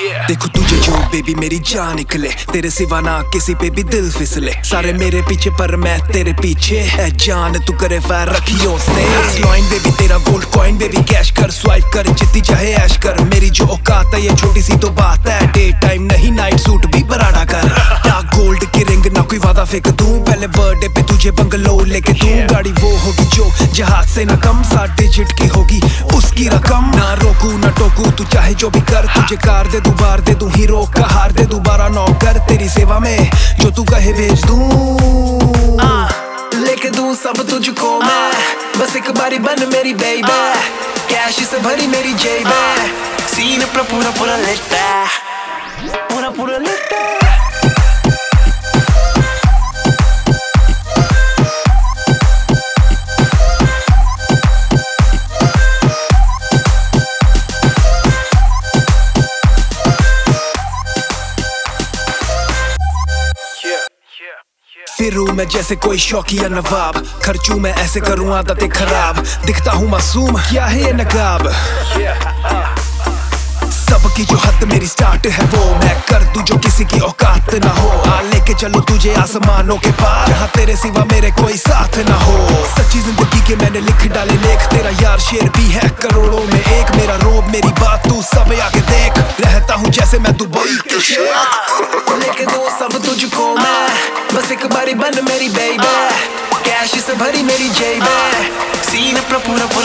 देखो तुझे जो बेबी मेरी जान निकले। तेरे सिवा ना किसी पे भी दिल फिसले। सारे मेरे पीछे पर मैं तेरे पीछे। है जान तू करे फायर रखियो से लॉइन बेबी तेरा गोल्ड कॉइन बेबी कैश कर स्वाइप कर जितनी चाहे ऐश कर। मेरी जो औकात है ये छोटी सी तो बात है। डे टाइम नहीं नाइट सूट भी बराड़ा कर। डार्क गोल्ड की रिंग ना कोई वादा फेंक दूँ। पहले बर्थडे पे तुझे बंगलो वो होगी जो जहाज़ से ना कम सात डिजिट की होगी। उसकी रकम ना रोकू ना टोकू। तू चाहे जो भी कर तुझे कार दे दू बार दे दू हीरो का हार दे दोबारा नौकर तेरी सेवा में जो तू कहे भेज दू। लेके दूँ सब तुझको मैं। बस एक बारी बन मेरी बेबी कैश से भरी मेरी जेब सीन पूरा पूरा पूरा फिरू मैं जैसे कोई शौकिया नवाब। खर्चू मैं ऐसे करूँ आदतें खराब। दिखता हूँ मासूम, क्या है ये नकाब? सबकी जो हद मेरी स्टार्ट है वो मैं कर दूँ जो किसी की औकात ना हो। आ लेके चलो तुझे आसमानों के पार। जहाँ तेरे सिवा मेरे कोई साथ ना हो। सच्ची ज़िंदगी के मैंने लिख डाले लेख। तेरा यार शेर भी है करोड़ों में एक। मेरा रोब, मेरी बात तू सब आके देख। रहता हूँ जैसे मैं दुबई के शेख मेरी बेबी कैश से भरी मेरी जेब सीन पूरा पूरा